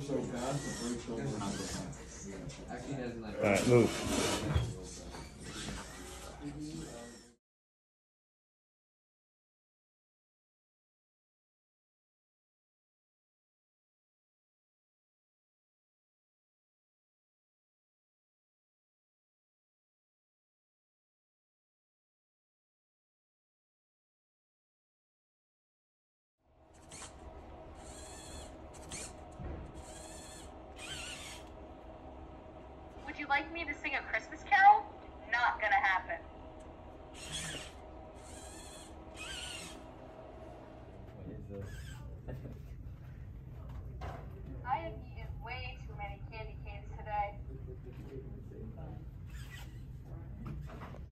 So fast, the brakes don't work. Actually, doesn't let All right, move. like me to sing a Christmas carol? Not gonna happen. What is this?